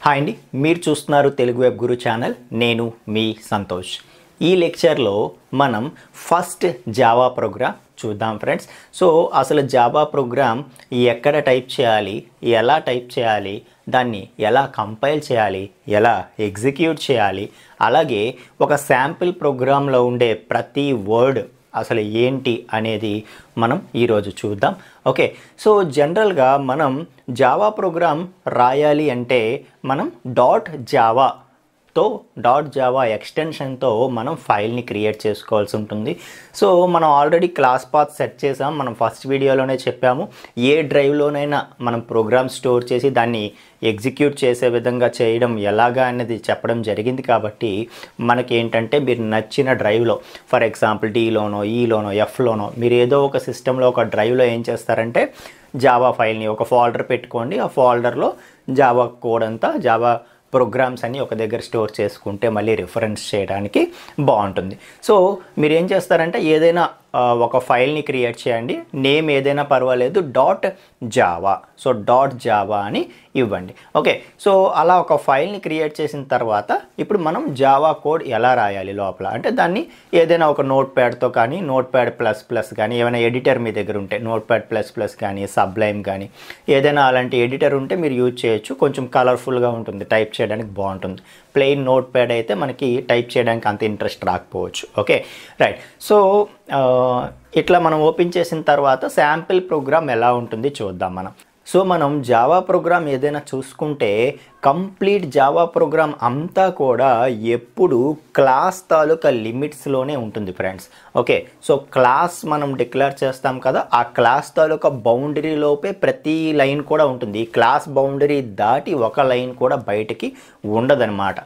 Hi అండి మీరు చూస్తున్నారు తెలుగు వెబ్ గురు ఛానల్. నేను మీ సంతోష్. ఈ లెక్చర్లో మనం ఫస్ట్ జావా ప్రోగ్రామ్ చూద్దాం ఫ్రెండ్స్. సో అసలు జావా ప్రోగ్రామ్ ఎక్కడ టైప్ చేయాలి ఎలా టైప్ చేయాలి దాన్ని ఎలా కంపైల్ చేయాలి ఎలా ఎగ్జిక్యూట్ చేయాలి అలాగే ఒక శాంపిల్ ప్రోగ్రాంలో ఉండే ప్రతి వర్డ్ అసలు ఏంటి అనేది మనం ఈరోజు చూద్దాం. ఓకే సో జనరల్గా మనం జావా ప్రోగ్రామ్ రాయాలి అంటే మనం డాట్ జావా తో డాట్ జావా ఎక్స్టెన్షన్తో మనం ఫైల్ని క్రియేట్ చేసుకోవాల్సి ఉంటుంది. సో మనం ఆల్రెడీ క్లాస్ పాత్ సెట్ చేసాం. మనం ఫస్ట్ వీడియోలోనే చెప్పాము. ఏ డ్రైవ్లోనైనా మనం ప్రోగ్రామ్ స్టోర్ చేసి దాన్ని ఎగ్జిక్యూట్ చేసే విధంగా చేయడం ఎలాగా అనేది చెప్పడం జరిగింది కాబట్టి మనకి ఏంటంటే మీరు నచ్చిన డ్రైవ్లో ఫర్ ఎగ్జాంపుల్ డీలోనో ఈలోనో e ఎఫ్లోనో మీరు ఏదో ఒక సిస్టంలో ఒక డ్రైవ్లో ఏం చేస్తారంటే జావా ఫైల్ని ఒక ఫోల్డర్ పెట్టుకోండి. ఆ ఫోల్డర్లో జావా కోడ్ అంతా జావా ప్రోగ్రామ్స్ అన్నీ ఒక దగ్గర స్టోర్ చేసుకుంటే మళ్ళీ రిఫరెన్స్ చేయడానికి బాగుంటుంది. సో మీరు ఏం చేస్తారంటే ఏదైనా ఒక ఫైల్ని క్రియేట్ చేయండి. నేమ్ ఏదైనా పర్వాలేదు. Dot Java. So dot Java అని ఇవ్వండి. ఓకే. సో అలా ఒక ఫైల్ని క్రియేట్ చేసిన తర్వాత ఇప్పుడు మనం జావా కోడ్ ఎలా రాయాలి లోపల? అంటే దాన్ని ఏదైనా ఒక నోట్ ప్యాడ్తో కానీ నోట్ ప్యాడ్ ప్లస్ ప్లస్ కానీ ఏమైనా ఎడిటర్ మీ దగ్గర ఉంటే నోట్ ప్యాడ్ ప్లస్ ప్లస్ కానీ సబ్లైమ్ కానీ ఏదైనా అలాంటి ఎడిటర్ ఉంటే మీరు యూజ్ చేయొచ్చు. కొంచెం కలర్ఫుల్గా ఉంటుంది. టైప్ చేయడానికి బాగుంటుంది. ప్లెయిన్ నోట్ ప్యాడ్ అయితే మనకి టైప్ చేయడానికి అంత ఇంట్రెస్ట్ రాకపోవచ్చు. ఓకే. రైట్. సో ఇట్లా మనం ఓపెన్ చేసిన తర్వాత శాంపిల్ ప్రోగ్రామ్ ఎలా ఉంటుంది చూద్దాం మనం. సో మనం జావా ప్రోగ్రామ్ ఏదైనా చూసుకుంటే కంప్లీట్ జావా ప్రోగ్రామ్ అంతా కూడా ఎప్పుడు క్లాస్ తాలూకా లిమిట్స్లోనే ఉంటుంది ఫ్రెండ్స్. ఓకే సో క్లాస్ మనం డిక్లేర్ చేస్తాం కదా ఆ క్లాస్ తాలూకా బౌండరీలోపే ప్రతి లైన్ కూడా ఉంటుంది. ఈ క్లాస్ బౌండరీ దాటి ఒక లైన్ కూడా బయటికి ఉండదన్నమాట.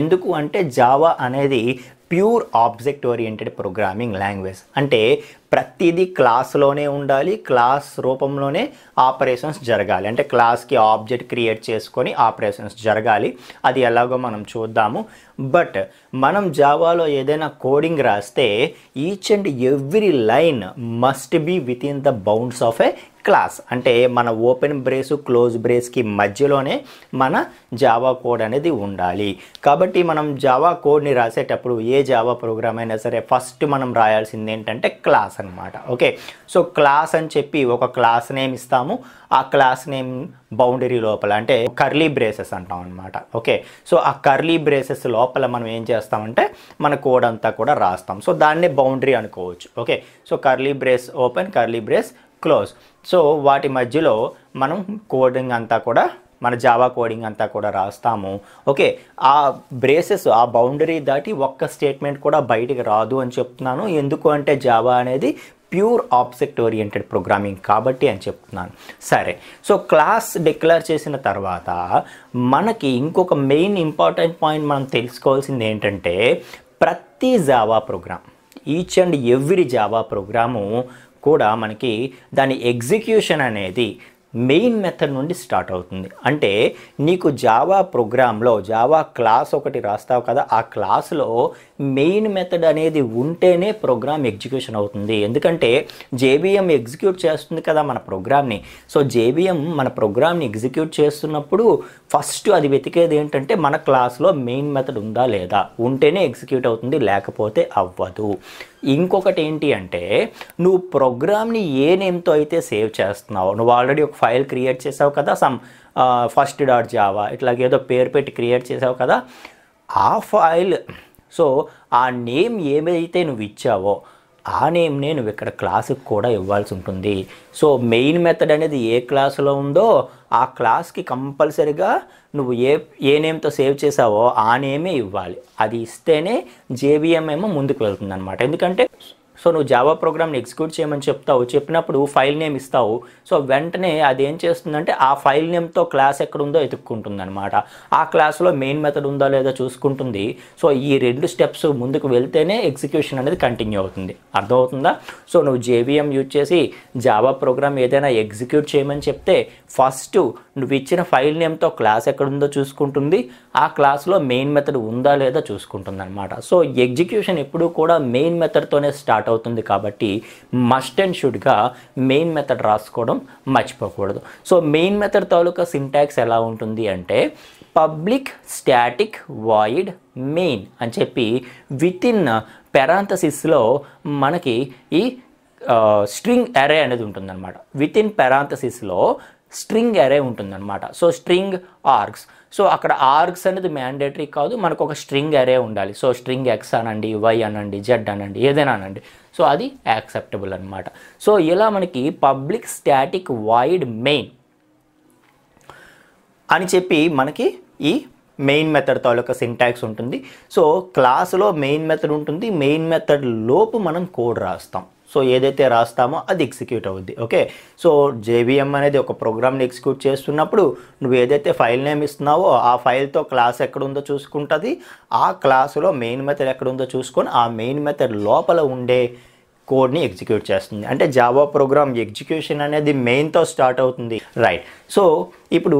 ఎందుకు అంటే జావా అనేది pure object oriented programming language. అంటే ప్రతిదీ క్లాస్లోనే ఉండాలి క్లాస్ రూపంలోనే ఆపరేషన్స్ జరగాలి. అంటే క్లాస్కి ఆబ్జెక్ట్ క్రియేట్ చేసుకొని ఆపరేషన్స్ జరగాలి. అది ఎలాగో మనం చూద్దాము. బట్ మనం జావాలో ఏదైనా కోడింగ్ రాస్తే each and every line must be within the bounds of a class అంటే మన ఓపెన్ బ్రేస్ క్లోజ్ బ్రేస్కి మధ్యలోనే మన జావా కోడ్ అనేది ఉండాలి. కాబట్టి మనం జావా కోడ్ని రాసేటప్పుడు ఏ జావా ప్రోగ్రామ్ అయినా సరే ఫస్ట్ మనం రాయాల్సింది ఏంటంటే క్లాస్ అనమాట ఓకే? సో క్లాస్ అని చెప్పి ఒక క్లాస్ నేమ్ ఇస్తాము. ఆ క్లాస్ నేమ్ బౌండరీ లోపల అంటే కర్లీ బ్రేసెస్ అంటాం అనమాట ఓకే? సో ఆ కర్లీ బ్రేసెస్ లోపల మనం ఏం చేస్తామంటే మన కోడ్ అంతా కూడా రాస్తాం. సో దాన్నే బౌండరీ అనుకోవచ్చు. Okay? So curly brace open curly brace close. So వాటి మధ్యలో మనం కోడింగ్ అంతా కూడా మన జావా కోడింగ్ అంతా కూడా రాస్తాము. ఓకే ఆ బ్రేసెస్ ఆ బౌండరీ దాటి ఒక్క స్టేట్మెంట్ కూడా బయటికి రాదు అని చెప్తున్నాను. ఎందుకు అంటే జావా అనేది ప్యూర్ ఆబ్జెక్ట్ ఓరియంటెడ్ ప్రోగ్రామింగ్ కాబట్టి అని చెప్తున్నాను. సరే సో క్లాస్ డిక్లేర్ చేసిన తర్వాత మనకి ఇంకొక మెయిన్ ఇంపార్టెంట్ పాయింట్ మనం తెలుసుకోవాల్సింది ఏంటంటే ప్రతి Java program each and every Java program కూడా మనకి దాని ఎగ్జిక్యూషన్ అనేది మెయిన్ మెథడ్ నుండి స్టార్ట్ అవుతుంది. అంటే నీకు జావా ప్రోగ్రాంలో జావా క్లాస్ ఒకటి రాస్తావు కదా ఆ క్లాస్లో మెయిన్ మెథడ్ అనేది ఉంటేనే ప్రోగ్రామ్ ఎగ్జిక్యూషన్ అవుతుంది. ఎందుకంటే జేబిఎం ఎగ్జిక్యూట్ చేస్తుంది కదా మన ప్రోగ్రామ్ని. సో జేబిఎం మన ప్రోగ్రామ్ని ఎగ్జిక్యూట్ చేస్తున్నప్పుడు ఫస్ట్ అది వెతికేది ఏంటంటే మన క్లాస్లో మెయిన్ మెథడ్ ఉందా లేదా? ఉంటేనే ఎగ్జిక్యూట్ అవుతుంది లేకపోతే అవ్వదు. ఇంకొకటి ఏంటి అంటే నువ్వు ప్రోగ్రామ్ని ఏ నేమ్తో అయితే సేవ్ చేస్తున్నావు నువ్వు ఆల్రెడీ ఒక ఫైల్ క్రియేట్ చేసావు కదా సమ్ ఫస్ట్ డాట్ జావా ఇట్లాగేదో పేరు పెట్టి క్రియేట్ చేసావు కదా ఆ ఫైల్ సో ఆ నేమ్ ఏమైతే నువ్వు ఇచ్చావో ఆ నేమ్నే నువ్వు ఇక్కడ క్లాసుకి కూడా ఇవ్వాల్సి ఉంటుంది. సో మెయిన్ మెథడ్ అనేది ఏ క్లాసులో ఉందో ఆ క్లాస్కి కంపల్సరిగా నువ్వు ఏ ఏ నేమ్తో సేవ్ చేసావో ఆ నేమే ఇవ్వాలి. అది ఇస్తేనే జేబిఎం ఏమో ముందుకు వెళ్తుంది అనమాట ఎందుకంటే సో నువ్వు జావా ప్రోగ్రామ్ని ఎగ్జిక్యూట్ చేయమని చెప్తావు చెప్పినప్పుడు ఫైల్ నేమ్ ఇస్తావు. సో వెంటనే అది ఏం చేస్తుందంటే ఆ ఫైల్ నేమ్తో క్లాస్ ఎక్కడ ఉందో అనమాట ఆ క్లాస్లో మెయిన్ మెథడ్ ఉందో లేదో చూసుకుంటుంది. సో ఈ రెండు స్టెప్స్ ముందుకు వెళ్తేనే ఎగ్జిక్యూషన్ అనేది కంటిన్యూ అవుతుంది. అర్థమవుతుందా? సో నువ్వు జేబిఎం యూజ్ చేసి జావా ప్రోగ్రామ్ ఏదైనా ఎగ్జిక్యూట్ చేయమని చెప్తే ఫస్ట్ నువ్వు ఇచ్చిన ఫైల్ నేమ్తో క్లాస్ ఎక్కడుందో చూసుకుంటుంది. ఆ క్లాస్లో మెయిన్ మెథడ్ ఉందా లేదా చూసుకుంటుంది అనమాట సో ఎగ్జిక్యూషన్ ఎప్పుడూ కూడా మెయిన్ మెథడ్తోనే స్టార్ట్ అవుతుంది కాబట్టి మస్ట్ అండ్ షుడ్గా మెయిన్ మెథడ్ రాసుకోవడం మర్చిపోకూడదు. సో మెయిన్ మెథడ్ తాలూకా సింటాక్స్ ఎలా ఉంటుంది అంటే పబ్లిక్ స్టాటిక్ వాయిడ్ మెయిన్ అని చెప్పి విత్ ఇన్ పెరాంథసిస్లో మనకి ఈ స్ట్రింగ్ అరే అనేది ఉంటుందన్నమాట. విత్ ఇన్ పెరాంథసిస్లో స్ట్రింగ్ అరే ఉంటుందన్నమాట. సో స్ట్రింగ్ ఆర్గ్స్ సో అక్కడ ఆర్గ్స్ అనేది మ్యాండేటరీ కాదు మనకు ఒక స్ట్రింగ్ అరే ఉండాలి. సో స్ట్రింగ్ ఎక్స్ అనండి వై అనండి జెడ్ అనండి ఏదైనా అనండి. సో అది యాక్సెప్టబుల్ అనమాట సో ఇలా మనకి పబ్లిక్ స్టాటిక్ వైడ్ మెయిన్ అని చెప్పి మనకి ఈ మెయిన్ మెథడ్ తాలూకా సింటాక్స్ ఉంటుంది. సో క్లాసులో మెయిన్ మెథడ్ ఉంటుంది. మెయిన్ మెథడ్ లోపు మనం కోడ్ రాస్తాం. సో ఏదైతే రాస్తామో అది ఎగ్జిక్యూట్ అవుద్ది ఓకే? సో జేబిఎం అనేది ఒక ప్రోగ్రామ్ని ఎగ్జిక్యూట్ చేస్తున్నప్పుడు నువ్వు ఏదైతే ఫైల్ నేమ్ ఇస్తున్నావో ఆ ఫైల్తో క్లాస్ ఎక్కడుందో చూసుకుంటుంది. ఆ క్లాసులో మెయిన్ మెథడ్ ఎక్కడ ఉందో చూసుకొని ఆ మెయిన్ మెథడ్ లోపల ఉండే కోడ్ని ఎగ్జిక్యూట్ చేస్తుంది. అంటే జావా ప్రోగ్రామ్ ఎగ్జిక్యూషన్ అనేది మెయిన్తో స్టార్ట్ అవుతుంది. రైట్. సో ఇప్పుడు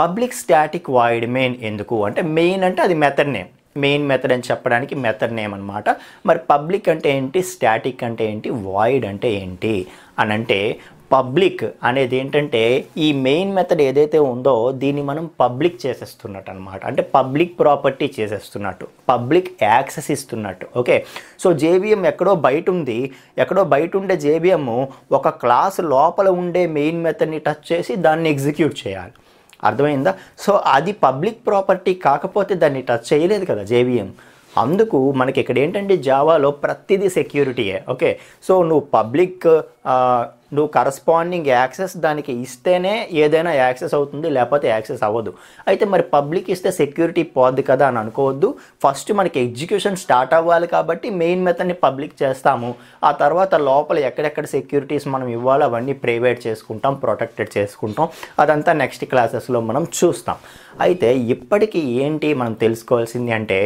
పబ్లిక్ స్టాటిక్ వాయిడ్ మెయిన్ ఎందుకు? అంటే మెయిన్ అంటే అది మెథడ్ నేమ్. మెయిన్ మెథడ్ అని చెప్పడానికి మెథడ్ నేమ్ అనమాట మరి పబ్లిక్ అంటే ఏంటి? స్టాటిక్ అంటే ఏంటి? వాయిడ్ అంటే ఏంటి? అని అంటే పబ్లిక్ అనేది ఏంటంటే ఈ మెయిన్ మెథడ్ ఏదైతే ఉందో దీన్ని మనం పబ్లిక్ చేసేస్తున్నట్టు అనమాట అంటే పబ్లిక్ ప్రాపర్టీ చేసేస్తున్నట్టు పబ్లిక్ యాక్సెస్ ఇస్తున్నట్టు. ఓకే? సో జేబిఎం ఎక్కడో బయట ఉంది. ఎక్కడో బయట ఉండే జేబిఎం ఒక క్లాస్ లోపల ఉండే మెయిన్ మెథడ్ని టచ్ చేసి దాన్ని ఎగ్జిక్యూట్ చేయాలి. అర్థమైందా? సో అది పబ్లిక్ ప్రాపర్టీ కాకపోతే దాన్ని టచ్ చేయలేదు కదా జేబీఎం అందుకు మనకి ఇక్కడ ఏంటంటే జావాలో ప్రతిదీ సెక్యూరిటీయే ఓకే? సో నువ్వు పబ్లిక్ నువ్వు కరస్పాండింగ్ యాక్సెస్ దానికి ఇస్తేనే ఏదైనా యాక్సెస్ అవుతుంది లేకపోతే యాక్సెస్ అవ్వదు. అయితే మరి పబ్లిక్ ఇస్తే సెక్యూరిటీ పోద్ది కదా అని అనుకోవద్దు. ఫస్ట్ మనకి ఎగ్జిక్యూషన్ స్టార్ట్ అవ్వాలి కాబట్టి మెయిన్ మెథడ్ని పబ్లిక్ చేస్తాము. ఆ తర్వాత లోపల ఎక్కడెక్కడ సెక్యూరిటీస్ మనం ఇవ్వాలో అవన్నీ ప్రైవేట్ చేసుకుంటాం ప్రొటెక్టెడ్ చేసుకుంటాం. అదంతా నెక్స్ట్ క్లాసెస్లో మనం చూస్తాం. అయితే ఇప్పటికీ ఏంటి మనం తెలుసుకోవాల్సింది అంటే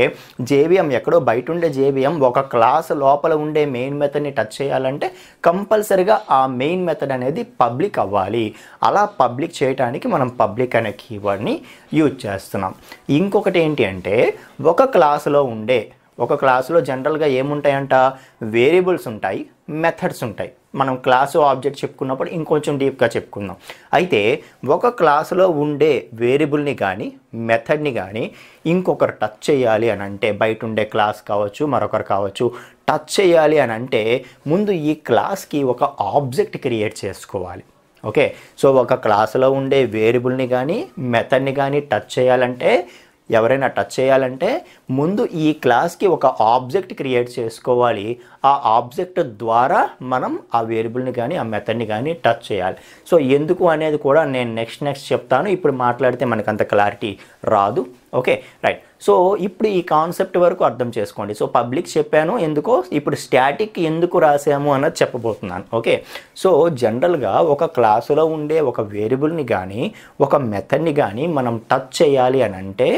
జేబిఎం ఎక్కడో బయట ఉండే జేబిఎం ఒక క్లాస్ లోపల ఉండే మెయిన్ మెథడ్ని టచ్ చేయాలంటే కంపల్సరిగా ఆ మెయిన్ మెథడ్ అనేది పబ్లిక్ అవ్వాలి. అలా పబ్లిక్ చేయడానికి మనం పబ్లిక్ అనే కీవర్డ్ని యూజ్ చేస్తున్నాం. ఇంకొకటి ఏంటి అంటే ఒక క్లాసులో ఉండే ఒక క్లాసులో జనరల్గా ఏముంటాయంట? వేరియబుల్స్ ఉంటాయి మెథడ్స్ ఉంటాయి. మనం క్లాసు ఆబ్జెక్ట్ చెప్పుకున్నప్పుడు ఇంకొంచెం డీప్గా చెప్పుకుందాం. అయితే ఒక క్లాసులో ఉండే వేరియబుల్ని కానీ మెథడ్ని కానీ ఇంకొకరు టచ్ చేయాలి అని అంటే బయట ఉండే క్లాస్ కావచ్చు మరొకరు కావచ్చు టచ్ చేయాలి అని అంటే ముందు ఈ క్లాస్కి ఒక ఆబ్జెక్ట్ క్రియేట్ చేసుకోవాలి. ఓకే? సో ఒక క్లాసులో ఉండే వేరియబుల్ని కానీ మెథడ్ని కానీ టచ్ చేయాలంటే ఎవరైనా టచ్ చేయాలంటే ముందు ఈ క్లాస్కి ఒక ఆబ్జెక్ట్ క్రియేట్ చేసుకోవాలి. ఆ ఆబ్జెక్ట్ ద్వారా మనం ఆ వేరియబుల్ని కానీ ఆ మెథడ్ని కానీ టచ్ చేయాలి. సో ఎందుకు అనేది కూడా నేను నెక్స్ట్ నెక్స్ట్ చెప్తాను. ఇప్పుడు మాట్లాడితే మనకు అంత క్లారిటీ రాదు. ఓకే రైట్ సో ఇప్పుడు ఈ కాన్సెప్ట్ వరకు అర్థం చేసుకోండి. సో పబ్లిక్ చెప్పాను ఎందుకో ఇప్పుడు స్టాటిక్ ఎందుకు రాసాము అన్నది చెప్పబోతున్నాను. ఓకే సో జనరల్గా ఒక క్లాసులో ఉండే ఒక వేరియబుల్ని కానీ ఒక మెథడ్ని కానీ మనం టచ్ చేయాలి అని అంటే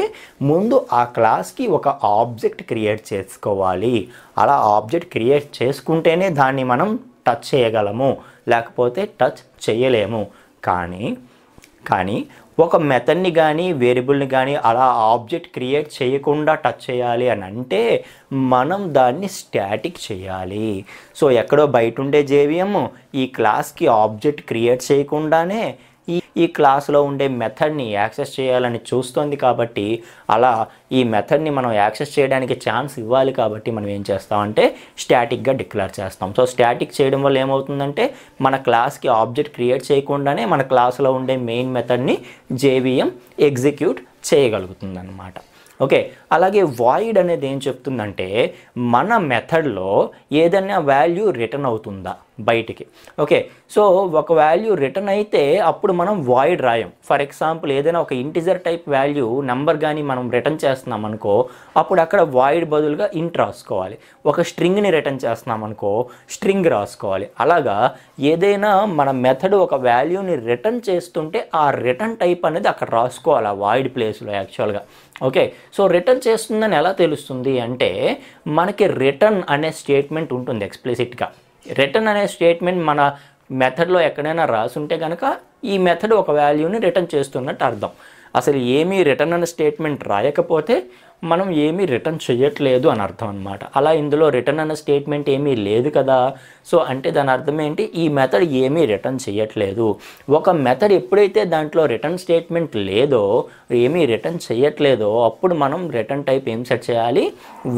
ముందు ఆ క్లాస్కి ఒక ఆబ్జెక్ట్ క్రియేట్ చేసుకోవాలి. అలా ఆబ్జెక్ట్ క్రియేట్ చేసుకుంటేనే దాన్ని మనం టచ్ చేయగలము. లేకపోతే టచ్ చేయలేము. కానీ కానీ ఒక మెథడ్ని కానీ వేరియబుల్ని కానీ అలా ఆబ్జెక్ట్ క్రియేట్ చేయకుండా టచ్ చేయాలి అని అంటే మనం దాన్ని స్టాటిక్ చేయాలి. సో ఎక్కడో బయట ఉండే జేవిఎం ఈ క్లాస్కి ఆబ్జెక్ట్ క్రియేట్ చేయకుండానే ఈ క్లాస్లో ఉండే మెథడ్ని యాక్సెస్ చేయాలని చూస్తోంది కాబట్టి అలా ఈ మెథడ్ని మనం యాక్సెస్ చేయడానికి ఛాన్స్ ఇవ్వాలి కాబట్టి మనం ఏం చేస్తామంటే స్టాటిక్గా డిక్లేర్ చేస్తాం. సో స్టాటిక్ చేయడం వల్ల ఏమవుతుందంటే మన క్లాస్కి ఆబ్జెక్ట్ క్రియేట్ చేయకుండానే మన క్లాస్లో ఉండే మెయిన్ మెథడ్ని జేవిఎం ఎగ్జిక్యూట్ చేయగలుగుతుంది అన్నమాట ఓకే అలాగే వాయిడ్ అనేది ఏం చెప్తుందంటే మన మెథడ్లో ఏదైనా వాల్యూ రిటర్న్ అవుతుందా బయటికి. ఓకే సో ఒక వాల్యూ రిటర్న్ అయితే అప్పుడు మనం వాయిడ్ రాయం. ఫర్ ఎగ్జాంపుల్ ఏదైనా ఒక ఇంటిజర్ టైప్ వాల్యూ నెంబర్ కానీ మనం రిటర్న్ చేస్తున్నాం అనుకో అప్పుడు అక్కడ వాయిడ్ బదులుగా ఇంట్ రాసుకోవాలి. ఒక స్ట్రింగ్ని రిటర్న్ చేస్తున్నాం అనుకో స్ట్రింగ్ రాసుకోవాలి. అలాగా ఏదైనా మన మెథడ్ ఒక వాల్యూని రిటర్న్ చేస్తుంటే ఆ రిటర్న్ టైప్ అనేది అక్కడ రాసుకోవాలి ఆ వాయిడ్ ప్లేస్లో యాక్చువల్గా ఓకే సో రిటర్న్ చేస్తుందని ఎలా తెలుస్తుంది అంటే మనకి రిటర్న్ అనే స్టేట్మెంట్ ఉంటుంది ఎక్స్ప్లిసిట్గా రిటర్న్ అనే స్టేట్మెంట్ మన మెథడ్లో ఎక్కడైనా రాసుంటే కనుక ఈ మెథడ్ ఒక వాల్యూని రిటర్న్ చేస్తున్నట్టు అర్థం. అసలు ఏమీ రిటర్న్ అనే స్టేట్మెంట్ రాయకపోతే మనం ఏమీ రిటర్న్ చేయట్లేదు అని అర్థం అనమాట అలా ఇందులో రిటర్న్ అన్న స్టేట్మెంట్ ఏమీ లేదు కదా. సో అంటే దాని అర్థం ఏంటి? ఈ మెథడ్ ఏమీ రిటర్న్ చేయట్లేదు ఒక మెథడ్ ఎప్పుడైతే దాంట్లో రిటర్న్ స్టేట్మెంట్ లేదో ఏమీ రిటర్న్ చేయట్లేదో అప్పుడు మనం రిటర్న్ టైప్ ఏం సెట్ చేయాలి?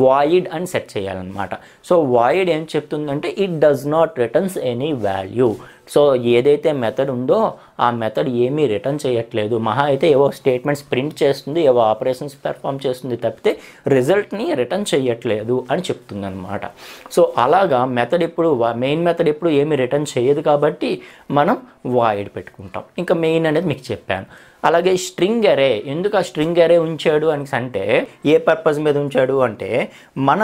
వాయిడ్ అని సెట్ చేయాలన్నమాట. సో వాయిడ్ ఏం చెప్తుందంటే it does not returns any value so ఏదైతే మెథడ్ ఉందో ఆ మెథడ్ ఏమీ రిటర్న్ చేయట్లేదు. మహా అయితే ఏవో స్టేట్మెంట్స్ ప్రింట్ చేస్తుంది ఏవో ఆపరేషన్స్ పెర్ఫామ్ చేస్తుంది తప్పితే రిజల్ట్ని రిటర్న్ చేయట్లేదు అని చెప్తుందనమాట సో అలాగా మెథడ్ ఇప్పుడు మెయిన్ మెథడ్ ఎప్పుడు ఏమీ రిటర్న్ చేయదు కాబట్టి మనం వాయిడ్ పెట్టుకుంటాం. ఇంకా మెయిన్ అనేది మీకు చెప్పాను. అలాగే స్ట్రింగ్ అరే ఎందుకు ఆ స్ట్రింగ్ అరే ఉంచాడు అని అంటే ఏ పర్పస్ మీద ఉంచాడు అంటే మన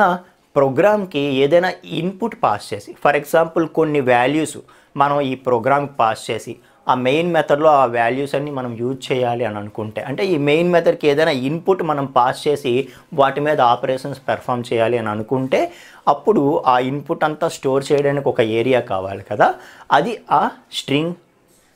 ప్రోగ్రామ్కి ఏదైనా ఇన్పుట్ పాస్ చేసి ఫర్ ఎగ్జాంపుల్ కొన్ని వాల్యూస్ మనం ఈ ప్రోగ్రామ్కి పాస్ చేసి ఆ మెయిన్ మెథడ్లో ఆ వాల్యూస్ అన్ని మనం యూజ్ చేయాలి అని అనుకుంటే అంటే ఈ మెయిన్ మెథడ్కి ఏదైనా ఇన్పుట్ మనం పాస్ చేసి వాటి మీద ఆపరేషన్స్ పెర్ఫామ్ చేయాలి అని అనుకుంటే అప్పుడు ఆ ఇన్పుట్ అంతా స్టోర్ చేయడానికి ఒక ఏరియా కావాలి కదా. అది ఆ స్ట్రింగ్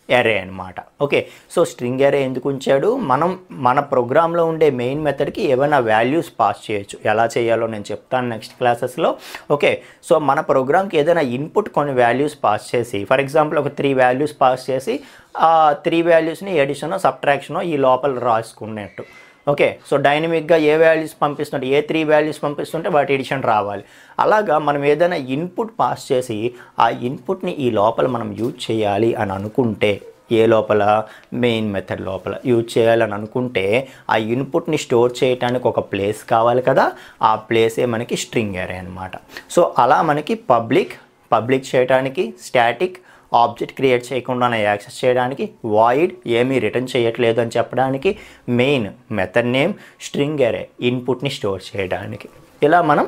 ఎరే అనమాట ఓకే సో స్ట్రింగ్ ఎరే ఎందుకు ఉంచాడు? మనం మన ప్రోగ్రాంలో ఉండే మెయిన్ మెథడ్కి ఏమైనా వాల్యూస్ పాస్ చేయొచ్చు. ఎలా చేయాలో నేను చెప్తాను నెక్స్ట్ క్లాసెస్లో ఓకే సో మన ప్రోగ్రామ్కి ఏదైనా ఇన్పుట్ కొన్ని వాల్యూస్ పాస్ చేసి ఫర్ ఎగ్జాంపుల్ ఒక త్రీ వాల్యూస్ పాస్ చేసి ఆ త్రీ వాల్యూస్ని ఎడిషనో సబ్ట్రాక్షనో ఈ లోపల రాసుకున్నట్టు. ఓకే సో డైనమిక్గా ఏ వాల్యూస్ పంపిస్తుంటే ఏ త్రీ వాల్యూస్ పంపిస్తుంటే వాటి ఎడిషన్ రావాలి. అలాగా మనం ఏదైనా ఇన్పుట్ పాస్ చేసి ఆ ఇన్పుట్ని ఈ లోపల మనం యూజ్ చేయాలి అని అనుకుంటే ఏ లోపల? మెయిన్ మెథడ్ లోపల యూజ్ చేయాలని అనుకుంటే ఆ ఇన్పుట్ని స్టోర్ చేయడానికి ఒక ప్లేస్ కావాలి కదా. ఆ ప్లేసే మనకి స్ట్రింగ్ అరే అనమాట సో అలా మనకి పబ్లిక్ పబ్లిక్ చేయడానికి స్టాటిక్ ఆబ్జెక్ట్ క్రియేట్ చేయకుండానే యాక్సెస్ చేయడానికి వాయిడ్ ఏమీ రిటర్న్ చేయట్లేదు అని చెప్పడానికి మెయిన్ మెథడ్ నేమ్ స్ట్రింగ్ అరే ఇన్పుట్ని స్టోర్ చేయడానికి. ఇలా మనం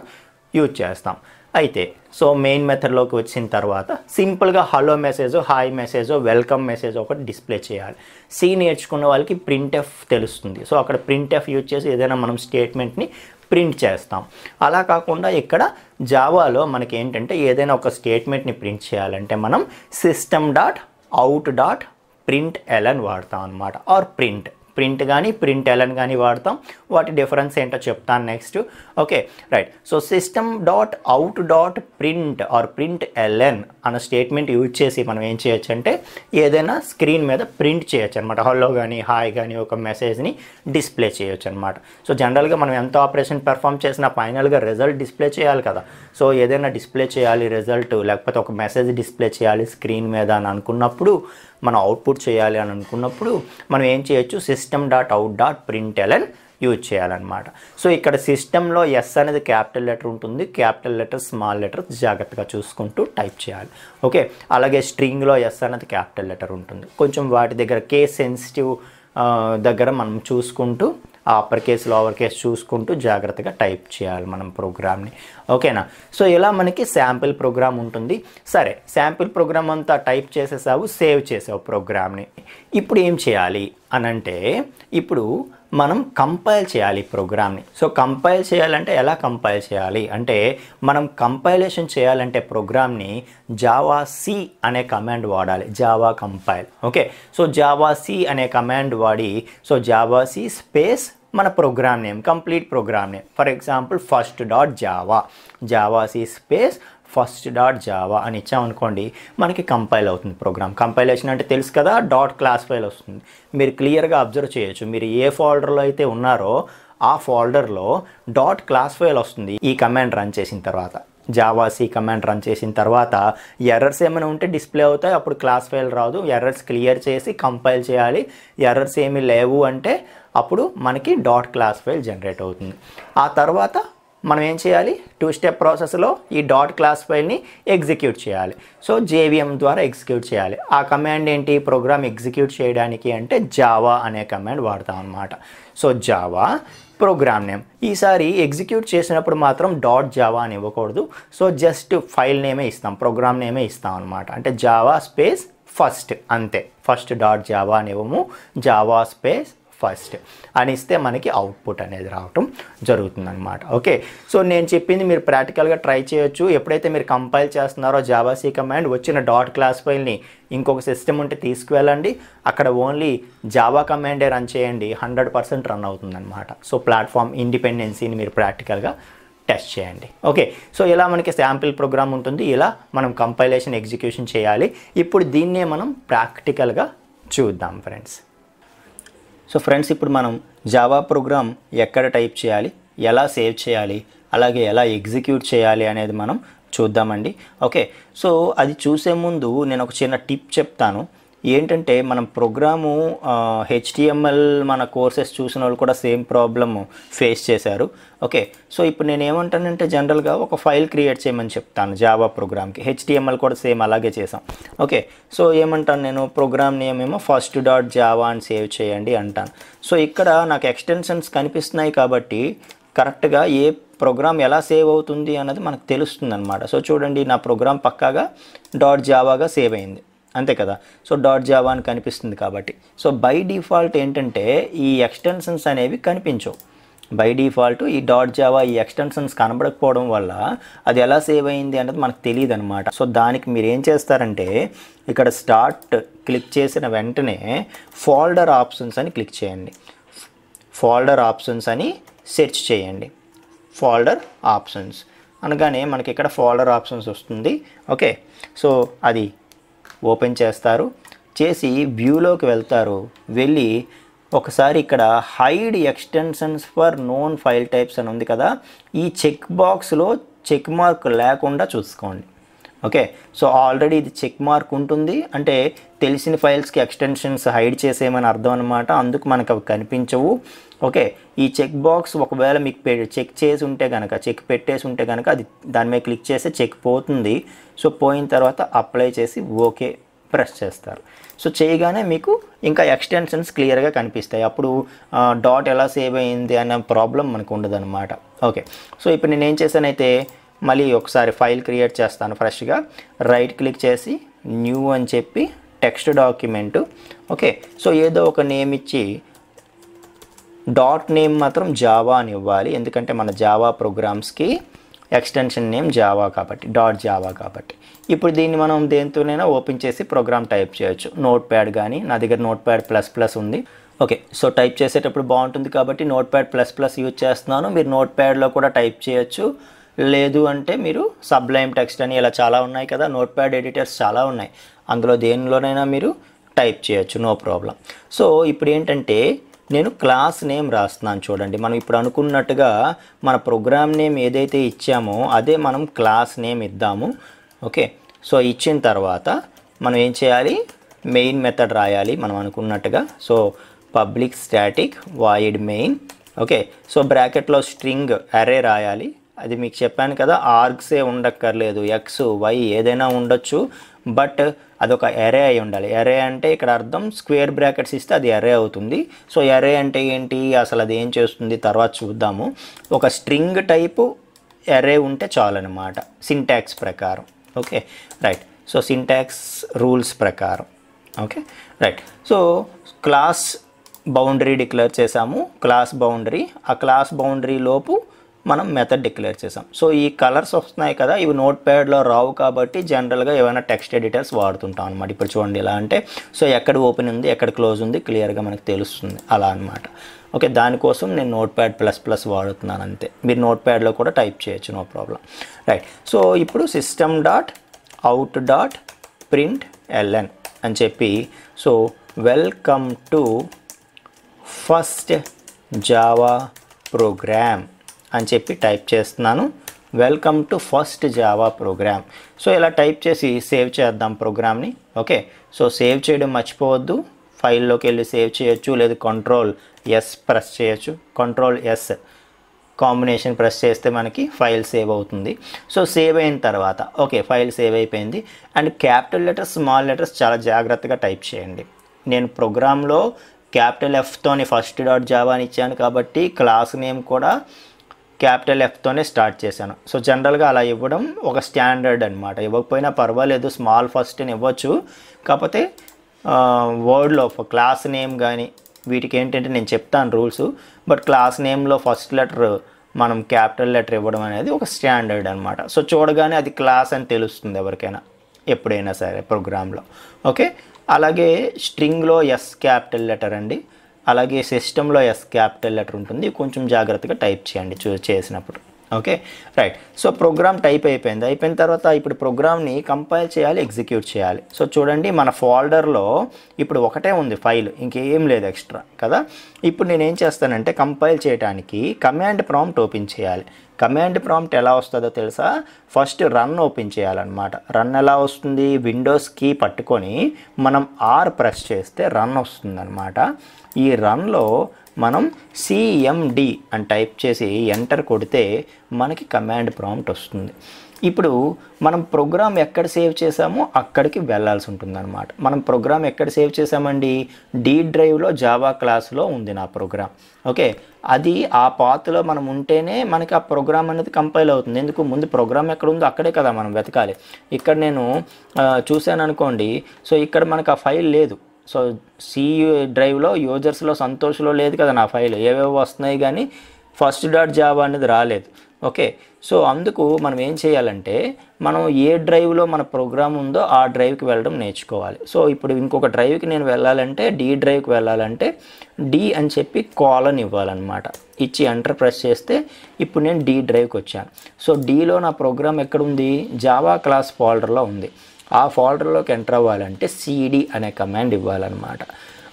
యూజ్ చేస్తాం. అయితే సో మెయిన్ మెథడ్లోకి వచ్చిన తర్వాత సింపుల్గా hello message hi message welcome message ఒకటి డిస్ప్లే చేయాలి. సి నేర్చుకున్న వాళ్ళకి ప్రింట్ ఎఫ్ తెలుస్తుంది. సో అక్కడ ప్రింట్ ఎఫ్ యూజ్ చేసి ఏదైనా మనం స్టేట్మెంట్ని ప్రింట్ చేస్తాం. అలా కాకుండా ఇక్కడ జావాలో మనకి ఏంటంటే ఏదైనా ఒక స్టేట్మెంట్ని ప్రింట్ చేయాలంటే మనం system dot out dot println వాడతాం అనమాట ఆర్ ప్రింట్ ప్రింట్ కానీ ప్రింట్ ఎలన్ కానీ వాడతాం. వాటి డిఫరెన్స్ ఏంటో చెప్తాను next. Okay right. So system dot out dot print or println అన్న స్టేట్మెంట్ యూజ్ చేసి మనం ఏం చేయొచ్చు అంటే ఏదైనా స్క్రీన్ మీద ప్రింట్ చేయొచ్చు అనమాట హలో కానీ హాయ్ కానీ ఒక మెసేజ్ని డిస్ప్లే చేయొచ్చు అనమాట సో జనరల్గా మనం ఎంత ఆపరేషన్ పెర్ఫామ్ చేసినా ఫైనల్గా రిజల్ట్ డిస్ప్లే చేయాలి కదా. సో ఏదైనా డిస్ప్లే చేయాలి రిజల్ట్ లేకపోతే ఒక మెసేజ్ డిస్ప్లే చేయాలి స్క్రీన్ మీద అని అనుకున్నప్పుడు మనం అవుట్పుట్ చేయాలి అని అనుకున్నప్పుడు మనం ఏం చేయొచ్చు? System dot out dot println use చేయాలన్నమాట. సో ఇక్కడ సిస్టంలో ఎస్ అనేది క్యాపిటల్ లెటర్ ఉంటుంది. క్యాపిటల్ లెటర్ స్మాల్ లెటర్ జాగ్రత్తగా చూసుకుంటూ టైప్ చేయాలి. ఓకే అలాగే స్ట్రింగ్లో ఎస్ అనేది క్యాపిటల్ లెటర్ ఉంటుంది. కొంచెం వాటి దగ్గర కేస్ సెన్సిటివ్ దగ్గర మనం చూసుకుంటూ అప్పర్ కేస్ లోవర్ కేస్ చూసుకుంటూ జాగ్రత్తగా టైప్ చేయాలి మనం ప్రోగ్రామ్ని ఓకేనా? సో ఇలా మనకి శాంపిల్ ప్రోగ్రామ్ ఉంటుంది. సరే శాంపిల్ ప్రోగ్రామ్ అంతా టైప్ చేసేసావు సేవ్ చేసావు ప్రోగ్రామ్ని ఇప్పుడు ఏం చేయాలి అని అంటే ఇప్పుడు మనం కంపైల్ చేయాలి ప్రోగ్రామ్ని సో కంపైల్ చేయాలంటే ఎలా కంపైల్ చేయాలి? అంటే మనం కంపైలేషన్ చేయాలంటే ప్రోగ్రామ్ని జావా సి అనే కమాండ్ వాడాలి. Java compile okay? So javac అనే కమాండ్ వాడి సో జావా సి స్పేస్ మన program name complete program name for example first dot Java javac space first dot Java అని ఇచ్చామనుకోండి మనకి కంపైల్ అవుతుంది ప్రోగ్రామ్ కంపైలేషన్ అంటే తెలుసు కదా డాట్ క్లాస్ ఫైల్ వస్తుంది. మీరు క్లియర్గా అబ్జర్వ్ చేయొచ్చు. మీరు ఏ ఫోల్డర్లో అయితే ఉన్నారో ఆ ఫోల్డర్లో డాట్ క్లాస్ ఫైల్ వస్తుంది ఈ కమాండ్ రన్ చేసిన తర్వాత. జావా సి కమాండ్ రన్ చేసిన తర్వాత ఎర్రర్స్ ఏమైనా ఉంటే డిస్ప్లే అవుతాయి అప్పుడు క్లాస్ ఫైల్ రాదు. ఎర్రర్స్ క్లియర్ చేసి కంపైల్ చేయాలి. ఎర్రర్స్ ఏమీ లేవు అంటే అప్పుడు మనకి డాట్ క్లాస్ ఫైల్ జనరేట్ అవుతుంది. ఆ తర్వాత మనం ఏం చేయాలి? టూ స్టెప్ ప్రాసెస్లో ఈ డాట్ క్లాస్ ఫైల్ని ఎగ్జిక్యూట్ చేయాలి. సో జేవిఎం ద్వారా ఎగ్జిక్యూట్ చేయాలి. ఆ కమాండ్ ఏంటి? ప్రోగ్రామ్ ఎగ్జిక్యూట్ చేయడానికి అంటే జావా అనే కమాండ్ వాడతాం అనమాట సో జావా ప్రోగ్రామ్ నేమ్. ఈసారి ఎగ్జిక్యూట్ చేసినప్పుడు మాత్రం డాట్ జావా అని ఇవ్వకూడదు. సో జస్ట్ ఫైల్ నేమే ఇస్తాం ప్రోగ్రామ్ నేమే ఇస్తాం అనమాట అంటే జావా స్పేస్ ఫస్ట్ అంతే. ఫస్ట్ డాట్ జావా అని ఇవ్వము. జావా స్పేస్ ఫస్ట్ అని ఇస్తే మనకి అవుట్పుట్ అనేది రావటం జరుగుతుందనమాట ఓకే? సో నేను చెప్పింది మీరు ప్రాక్టికల్గా ట్రై చేయొచ్చు. ఎప్పుడైతే మీరు కంపైల్ చేస్తున్నారో జాబాసీ కమాండ్ వచ్చిన డాట్ క్లాస్ ఫైల్ని ఇంకొక సిస్టమ్ ఉంటే తీసుకువెళ్ళండి. అక్కడ ఓన్లీ జావా కమాండే రన్ చేయండి. హండ్రెడ్ పర్సెంట్ రన్ అవుతుందన్నమాట. సో ప్లాట్ఫామ్ ఇండిపెండెన్సీని మీరు ప్రాక్టికల్గా టెస్ట్ చేయండి. ఓకే? సో ఇలా మనకి శాంపిల్ ప్రోగ్రామ్ ఉంటుంది. ఇలా మనం కంపైలేషన్ ఎగ్జిక్యూషన్ చేయాలి. ఇప్పుడు దీన్నే మనం ప్రాక్టికల్గా చూద్దాం ఫ్రెండ్స్. సో ఫ్రెండ్స్ ఇప్పుడు మనం జావా ప్రోగ్రామ్ ఎక్కడ టైప్ చేయాలి ఎలా సేవ్ చేయాలి అలాగే ఎలా ఎగ్జిక్యూట్ చేయాలి అనేది మనం చూద్దామండి. ఓకే సో అది చూసే ముందు నేను ఒక చిన్న టిప్ చెప్తాను. ఏంటంటే మనం ప్రోగ్రాము హెచ్టిఎంఎల్ మన కోర్సెస్ చూసిన వాళ్ళు కూడా సేమ్ ప్రాబ్లమ్ ఫేస్ చేశారు. ఓకే సో ఇప్పుడు నేను ఏమంటానంటే జనరల్గా ఒక ఫైల్ క్రియేట్ చేయమని చెప్తాను జావా ప్రోగ్రామ్కి. హెచ్టిఎంఎల్ కూడా సేమ్ అలాగే చేసాం ఓకే సో ఏమంటాను నేను ప్రోగ్రామ్ నేమ్ ఏమో ఫస్ట్ డాట్ జావా అని సేవ్ చేయండి అంటాను. సో ఇక్కడ నాకు ఎక్స్టెన్షన్స్ కనిపిస్తున్నాయి కాబట్టి కరెక్ట్గా ఏ ప్రోగ్రామ్ ఎలా సేవ్ అవుతుంది అన్నది మనకు తెలుస్తుంది అనమాట సో చూడండి నా ప్రోగ్రామ్ పక్కాగా డాట్ జావాగా సేవ్ అయింది. అంతే కదా. సో డాట్ జావా అని కనిపిస్తుంది కాబట్టి. సో బై డిఫాల్ట్ ఏంటంటే ఈ ఎక్స్టెన్షన్స్ అనేవి కనిపించవు. బై డిఫాల్ట్ ఈ డాట్ జావా ఈ ఎక్స్టెన్షన్స్ కనబడకపోవడం వల్ల అది ఎలా సేవ్ అయింది అన్నది మనకు తెలియదు అనమాట సో దానికి మీరు ఏం చేస్తారంటే ఇక్కడ స్టార్ట్ క్లిక్ చేసిన వెంటనే ఫోల్డర్ ఆప్షన్స్ అని క్లిక్ చేయండి. ఫోల్డర్ ఆప్షన్స్ అని సెర్చ్ చేయండి. Folder options. అనగానే మనకి ఇక్కడ ఫోల్డర్ ఆప్షన్స్ వస్తుంది. ఓకే. సో అది ఓపెన్ చేస్తారు. చేసి వ్యూలోకి వెళ్తారు. వెళ్ళి ఒకసారి ఇక్కడ hide extensions for known file types అని ఉంది కదా. ఈ చెక్ బాక్స్లో చెక్ మార్క్ లేకుండా చూసుకోండి. ఓకే. సో ఆల్రెడీ ఇది చెక్ మార్క్ ఉంటుంది. అంటే తెలిసిన ఫైల్స్కి ఎక్స్టెన్షన్స్ హైడ్ చేసేయమని అర్థం అనమాట అందుకు మనకు అవి కనిపించవు. ఓకే. ఈ చెక్ బాక్స్ ఒకవేళ మీకు పె చెక్ చేసి ఉంటే కనుక చెక్ పెట్టేసి ఉంటే కనుక అది దాని మీద క్లిక్ చేస్తే చెక్ పోతుంది. సో పోయిన తర్వాత అప్లై చేసి ఓకే ప్రెస్ చేస్తారు. సో చేయగానే మీకు ఇంకా ఎక్స్టెన్షన్స్ క్లియర్గా కనిపిస్తాయి. అప్పుడు డాట్ ఎలా సేవ్ అయింది అనే ప్రాబ్లం మనకు ఉండదన్నమాట. ఓకే. సో ఇప్పుడు నేను ఏం చేశానైతే మళ్ళీ ఒకసారి ఫైల్ క్రియేట్ చేస్తాను ఫ్రెష్గా. రైట్ క్లిక్ చేసి న్యూ అని చెప్పి టెక్స్ట్ డాక్యుమెంటు. ఓకే సో ఏదో ఒక నేమ్ ఇచ్చి డాట్ నేమ్ మాత్రం జావా అని ఇవ్వాలి. ఎందుకంటే మన జావా ప్రోగ్రామ్స్కి ఎక్స్టెన్షన్ నేమ్ జావా కాబట్టి డాట్ జావా కాబట్టి. ఇప్పుడు దీన్ని మనం దేంతోనైనా ఓపెన్ చేసి ప్రోగ్రామ్ టైప్ చేయొచ్చు. నోట్ ప్యాడ్ కానీ నా దగ్గర నోట్ ప్యాడ్ ప్లస్ ప్లస్ ఉంది. ఓకే సో టైప్ చేసేటప్పుడు బాగుంటుంది కాబట్టి note pad plus plus use చేస్తున్నాను. మీరు నోట్ ప్యాడ్లో కూడా టైప్ చేయొచ్చు. లేదు అంటే మీరు సబ్లైమ్ టెక్స్ట్ అని ఇలా చాలా ఉన్నాయి కదా నోట్ ప్యాడ్ ఎడిటర్స్ చాలా ఉన్నాయి. అందులో దేనిలోనైనా మీరు టైప్ చేయొచ్చు నో ప్రాబ్లం. సో ఇప్పుడు ఏంటంటే నేను క్లాస్ నేమ్ రాస్తున్నాను చూడండి. మనం ఇప్పుడు అనుకున్నట్టుగా మన ప్రోగ్రామ్ నేమ్ ఏదైతే ఇచ్చామో అదే మనం క్లాస్ నేమ్ ఇద్దాము. ఓకే? సో ఇచ్చిన తర్వాత మనం ఏం చేయాలి? మెయిన్ మెథడ్ రాయాలి మనం అనుకున్నట్టుగా. So public static void main. Okay? So బ్రాకెట్లో స్ట్రింగ్ అరే రాయాలి. అది మీకు చెప్పాను కదా ఆర్గ్సే ఉండక్కర్లేదు. ఎక్స్ వై ఏదైనా ఉండొచ్చు బట్ అదొక ఎరే అయి ఉండాలి. ఎరే అంటే ఇక్కడ అర్థం స్క్వేర్ బ్రాకెట్స్ ఇస్తే అది ఎరే అవుతుంది. సో ఎరే అంటే ఏంటి? అసలు అది ఏం చేస్తుంది? తర్వాత చూద్దాము. ఒక స్ట్రింగ్ టైపు ఎరే ఉంటే చాలన్నమాట. సింటాక్స్ ప్రకారం. Okay right so syntax rules ప్రకారం. Okay right so class boundary declare చేసాము క్లాస్ బౌండరీ ఆ క్లాస్ బౌండరీ లోపు మనం మెథడ్ డిక్లేర్ చేసాం సో ఈ కలర్స్ వస్తున్నాయి కదా ఇవి నోట్ ప్యాడ్లో రావు కాబట్టి జనరల్గా ఏమైనా టెక్స్ట్ ఎడిటర్స్ వాడుతుంటాం అనమాట ఇప్పుడు చూడండి ఇలా అంటే సో ఎక్కడ ఓపెన్ ఉంది ఎక్కడ క్లోజ్ ఉంది క్లియర్గా మనకు తెలుస్తుంది. అలా అనమాట ఓకే దానికోసం నేను నోట్ ప్యాడ్ ప్లస్ ప్లస్ వాడుతున్నాను అంతే. మీరు నోట్ ప్యాడ్లో కూడా టైప్ చేయొచ్చు నో ప్రాబ్లం రైట్ సో ఇప్పుడు system dot out dot println అని చెప్పి so welcome to first Java program అని చెప్పి టైప్ చేస్తున్నాను. Welcome to first Java program so ఇలా టైప్ చేసి సేవ్ చేద్దాం ప్రోగ్రామ్ని. ఓకే? సో సేవ్ చేయడం మర్చిపోవద్దు. ఫైల్లోకి వెళ్ళి సేవ్ చేయొచ్చు. లేదు కంట్రోల్ ఎస్ ప్రెస్ చేయొచ్చు. కంట్రోల్ ఎస్ కాంబినేషన్ ప్రెస్ చేస్తే మనకి ఫైల్ సేవ్ అవుతుంది. సో సేవ్ అయిన తర్వాత ఓకే ఫైల్ సేవ్ అయిపోయింది. And capital letters small letters చాలా జాగ్రత్తగా టైప్ చేయండి. నేను ప్రోగ్రాంలో క్యాపిటల్ ఎఫ్తోని ఫస్ట్ డాట్ జావా అని ఇచ్చాను కాబట్టి క్లాస్ నేమ్ కూడా క్యాపిటల్ ఎఫ్తోనే స్టార్ట్ చేశాను. సో జనరల్గా అలా ఇవ్వడం ఒక స్టాండర్డ్ అనమాట ఇవ్వకపోయినా పర్వాలేదు స్మాల్ ఫస్ట్ అని ఇవ్వచ్చు. కాకపోతే వర్డ్లో క్లాస్ నేమ్ కానీ వీటికి ఏంటంటే నేను చెప్తాను రూల్స్ బట్ క్లాస్ నేమ్లో ఫస్ట్ లెటర్ మనం క్యాపిటల్ లెటర్ ఇవ్వడం అనేది ఒక స్టాండర్డ్ అనమాట సో చూడగానే అది క్లాస్ అని తెలుస్తుంది ఎవరికైనా ఎప్పుడైనా సరే ప్రోగ్రాంలో ఓకే? అలాగే స్ట్రింగ్లో ఎస్ క్యాపిటల్ లెటర్ అండి. అలాగే సిస్టంలో ఎస్ క్యాపిటల్ లెటర్ ఉంటుంది. కొంచెం జాగ్రత్తగా టైప్ చేయండి చూ చేసినప్పుడు. Okay right so program type అయిపోయింది. అయిపోయిన తర్వాత ఇప్పుడు ప్రోగ్రామ్ని కంపైల్ చేయాలి ఎగ్జిక్యూట్ చేయాలి. సో చూడండి మన ఫోల్డర్లో ఇప్పుడు ఒకటే ఉంది ఫైల్ ఇంకేం లేదు ఎక్స్ట్రా కదా? ఇప్పుడు నేను ఏం చేస్తానంటే కంపైల్ చేయడానికి కమాండ్ ప్రాంప్ట్ ఓపెన్ చేయాలి. కమాండ్ ప్రాంప్ట్ ఎలా వస్తుందో తెలుసా? ఫస్ట్ రన్ ఓపెన్ చేయాలన్నమాట. రన్ ఎలా వస్తుంది? విండోస్ కీ పట్టుకొని మనం ఆర్ ప్రెస్ చేస్తే రన్ వస్తుందన్నమాట. ఈ రన్లో మనం సిఎండి అని టైప్ చేసి ఎంటర్ కొడితే మనకి కమాండ్ ప్రాంప్ట్ వస్తుంది. ఇప్పుడు మనం ప్రోగ్రామ్ ఎక్కడ సేవ్ చేసామో అక్కడికి వెళ్ళాల్సి ఉంటుందన్నమాట. మనం ప్రోగ్రామ్ ఎక్కడ సేవ్ చేసామండి డీ డ్రైవ్లో జావా క్లాస్లో ఉంది నా ప్రోగ్రామ్ ఓకే అది ఆ పాత్లో మనం ఉంటేనే మనకి ఆ ప్రోగ్రామ్ అనేది కంపైల్ అవుతుంది. ఎందుకు? ముందు ప్రోగ్రామ్ ఎక్కడ ఉందో అక్కడే కదా మనం వెతకాలి. ఇక్కడ నేను చూశాను అనుకోండి. సో ఇక్కడ మనకు ఆ ఫైల్ లేదు. సో సి డ్రైవ్లో యూజర్స్లో సంతోష్లో లేదు కదా నా ఫైల్. ఏవేవో వస్తున్నాయి కానీ ఫస్ట్ డాట్ జావా అనేది రాలేదు. ఓకే? సో అందుకు మనం ఏం చేయాలంటే మనం ఏ డ్రైవ్లో మన ప్రోగ్రామ్ ఉందో ఆ డ్రైవ్కి వెళ్ళడం నేర్చుకోవాలి. సో ఇప్పుడు ఇంకొక డ్రైవ్కి నేను వెళ్ళాలంటే డి డ్రైవ్కి వెళ్ళాలంటే డి అని చెప్పి కాలన్ ఇవ్వాలన్నమాట. ఇచ్చి ఎంటర్ ప్రెస్ చేస్తే ఇప్పుడు నేను డి డ్రైవ్కి వచ్చాను. సో డీలో నా ప్రోగ్రామ్ ఎక్కడుంది జావా క్లాస్ ఫోల్డర్లో ఉంది. ఆ ఫోల్డర్లోకి ఎంటర్ అవ్వాలంటే సిడి అనే కమాండ్ ఇవ్వాలన్నమాట.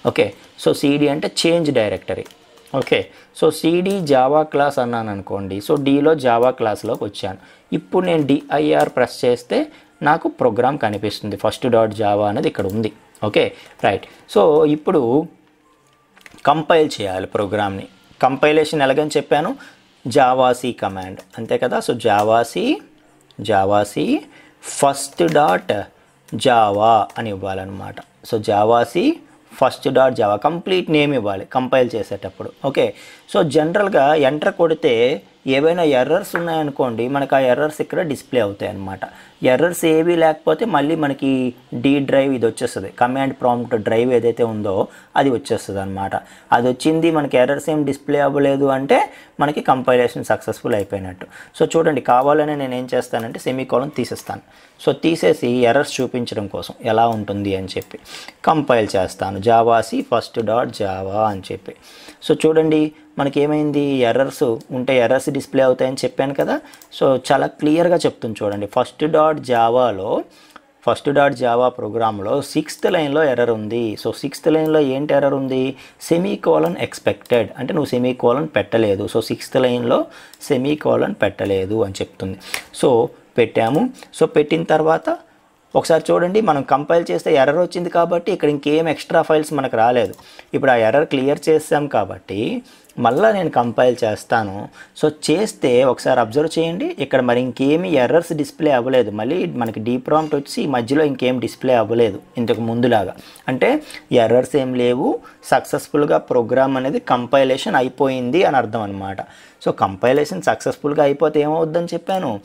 ఓకే? సో సిడి అంటే change directory okay? So CD Java class అన్నాను అనుకోండి సో డిలో జావా క్లాస్లోకి వచ్చాను. ఇప్పుడు నేను డిఐఆర్ ప్రెస్ చేస్తే నాకు ప్రోగ్రామ్ కనిపిస్తుంది. ఫస్ట్ డాట్ జావా అనేది ఇక్కడ ఉంది. ఓకే? రైట్ సో ఇప్పుడు కంపైల్ చేయాలి ప్రోగ్రామ్ని కంపైలేషన్ ఎలాగని చెప్పాను? జావాసీ కమాండ్ అంతే కదా? So javac javac first dot Java అని ఇవ్వాలన్నమాట. So javac first dot Java complete name ఇవ్వాలి కంపైల్ చేసేటప్పుడు. ఓకే సో జనరల్గా ఎంటర్ కొడితే ఏవైనా ఎర్రర్స్ ఉన్నాయనుకోండి మనకు ఆ ఎర్రర్స్ ఇక్కడ డిస్ప్లే అవుతాయి అన్నమాట ఎర్రర్స్ ఏవి లేకపోతే మళ్ళీ మనకి డి డ్రైవ్ ఇది వచ్చేస్తుంది. కమాండ్ ప్రాంప్ట్ డ్రైవ్ ఏదైతే ఉందో అది వచ్చేస్తుంది అనమాట అది వచ్చింది మనకి ఎర్రర్స్ ఏం డిస్ప్లే అవ్వలేదు అంటే మనకి కంపైలేషన్ సక్సెస్ఫుల్ అయిపోయినట్టు. సో చూడండి కావాలని నేను ఏం చేస్తానంటే సెమీకోలం తీసేస్తాను. సో తీసేసి ఎర్రర్స్ చూపించడం కోసం ఎలా ఉంటుంది అని చెప్పి కంపైల్ చేస్తాను. జావాసి ఫస్ట్ డాట్ జావా అని చెప్పి. సో చూడండి మనకి ఏమైంది? ఎర్రర్స్ ఉంటే ఎర్రర్స్ డిస్ప్లే అవుతాయని చెప్పాను కదా. సో చాలా క్లియర్గా చెప్తుంది చూడండి. ఫస్ట్ డాట్ జావాలో ఫస్ట్ డాట్ జావా ప్రోగ్రాంలో సిక్స్త్ లైన్లో ఎర్రర్ ఉంది. సో సిక్స్త్ లైన్లో ఏంటి ఎర్రర్ ఉంది? Semicolon expected. అంటే నువ్వు సెమీ కోలన్ పెట్టలేదు. సో సిక్స్త్ లైన్లో సెమీ కోలన్ పెట్టలేదు అని చెప్తుంది. సో పెట్టాము. సో పెట్టిన తర్వాత ఒకసారి చూడండి మనం కంపైల్ చేస్తే ఎర్రర్ వచ్చింది కాబట్టి ఇక్కడ ఇంకేం ఎక్స్ట్రా ఫైల్స్ మనకు రాలేదు. ఇప్పుడు ఆ ఎర్రర్ క్లియర్ చేసాం కాబట్టి మళ్ళీ నేను కంపైల్ చేస్తాను. సో చేస్తే ఒకసారి అబ్జర్వ్ చేయండి. ఇక్కడ మరి ఇంకేమి ఎర్రర్స్ డిస్ప్లే అవ్వలేదు. మళ్ళీ మనకి డీప్ ప్రాంప్ట్ వచ్చి ఈ మధ్యలో ఇంకేం డిస్ప్లే అవ్వలేదు ఇంతకు ముందులాగా. అంటే ఎర్రర్స్ ఏం లేవు. సక్సెస్ఫుల్గా ప్రోగ్రామ్ అనేది కంపైలేషన్ అయిపోయింది అని అర్థం అనమాట సో కంపైలేషన్ సక్సెస్ఫుల్గా అయిపోతే ఏమవుద్దని చెప్పాను?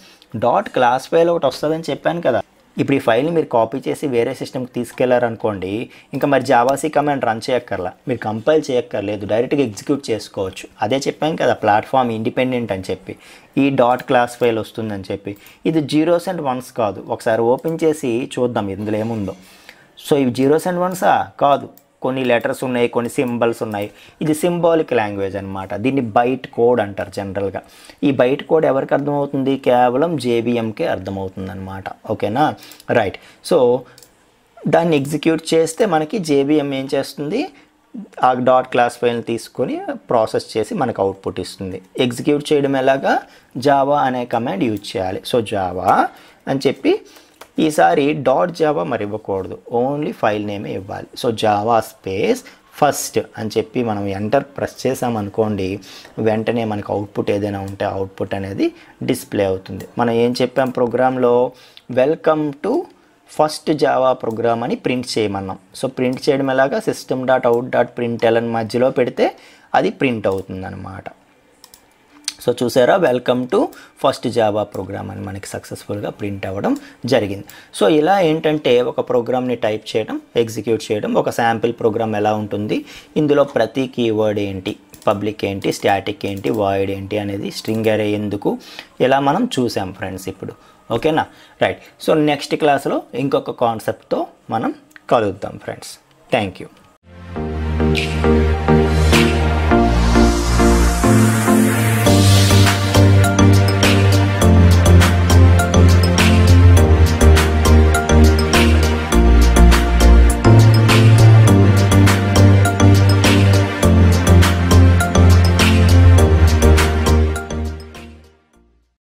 డాట్ క్లాస్ ఫైల్ ఒకటి వస్తుందని చెప్పాను కదా. ఇప్పుడు ఈ ఫైల్ని మీరు కాపీ చేసి వేరే సిస్టమ్కి తీసుకెళ్ళారనుకోండి ఇంకా మరి జావాసీ కమాండ్ రన్ చేయక్కర్లా. మీరు కంపైల్ చేయక్కర్లేదు డైరెక్ట్గా ఎగ్జిక్యూట్ చేసుకోవచ్చు. అదే చెప్పాం కదా ప్లాట్ఫామ్ ఇండిపెండెంట్ అని చెప్పి. ఈ డాట్ క్లాస్ ఫైల్ వస్తుందని చెప్పి. ఇది జీరోస్ అండ్ వన్స్ కాదు. ఒకసారి ఓపెన్ చేసి చూద్దాం ఇందులో ఏముందో. సో ఇవి జీరోస్ అండ్ వన్సా కాదు. కొన్ని లెటర్స్ ఉన్నాయి కొన్ని సింబల్స్ ఉన్నాయి. ఇది సింబాలిక్ లాంగ్వేజ్ అనమాట దీన్ని బైట్ కోడ్ అంటారు జనరల్గా. ఈ బైట్ కోడ్ ఎవరికి అర్థమవుతుంది? కేవలం జేబిఎంకే అర్థమవుతుంది అనమాట ఓకేనా? రైట్. సో దాన్ని ఎగ్జిక్యూట్ చేస్తే మనకి జేబిఎం ఏం చేస్తుంది? ఆ డాట్ క్లాస్ ఫైల్ని తీసుకొని ప్రాసెస్ చేసి మనకు అవుట్పుట్ ఇస్తుంది. ఎగ్జిక్యూట్ చేయడం ఎలాగా? జావా అనే కమాండ్ యూజ్ చేయాలి. సో జావా అని చెప్పి ఈసారి డాట్ జావా మరి ఇవ్వకూడదు. ఓన్లీ ఫైల్ నేమే ఇవ్వాలి. సో జావా స్పేస్ ఫస్ట్ అని చెప్పి మనం ఎంటర్ ప్రెస్ చేసామనుకోండి వెంటనే మనకు అవుట్పుట్ ఏదైనా ఉంటే అవుట్పుట్ అనేది డిస్ప్లే అవుతుంది. మనం ఏం చెప్పాం ప్రోగ్రాంలో? Welcome to first Java program అని ప్రింట్ చేయమన్నాం. సో ప్రింట్ చేయడం ఎలాగా? System dot out dot print ln మధ్యలో పెడితే అది ప్రింట్ అవుతుంది అనమాట సో చూసారా welcome to first Java program అని మనకి సక్సెస్ఫుల్గా ప్రింట్ అవ్వడం జరిగింది. సో ఇలా ఏంటంటే ఒక ప్రోగ్రామ్ని టైప్ చేయడం ఎగ్జిక్యూట్ చేయడం ఒక శాంపిల్ ప్రోగ్రామ్ ఎలా ఉంటుంది ఇందులో ప్రతి కీవర్డ్ ఏంటి పబ్లిక్ ఏంటి స్టాటిక్ ఏంటి వాయిడ్ ఏంటి అనేది స్ట్రింగ్ అరే ఎందుకు ఇలా మనం చూసాం ఫ్రెండ్స్ ఇప్పుడు. ఓకేనా రైట్ సో నెక్స్ట్ క్లాస్లో ఇంకొక కాన్సెప్ట్తో మనం కలుద్దాం ఫ్రెండ్స్ థ్యాంక్ యూ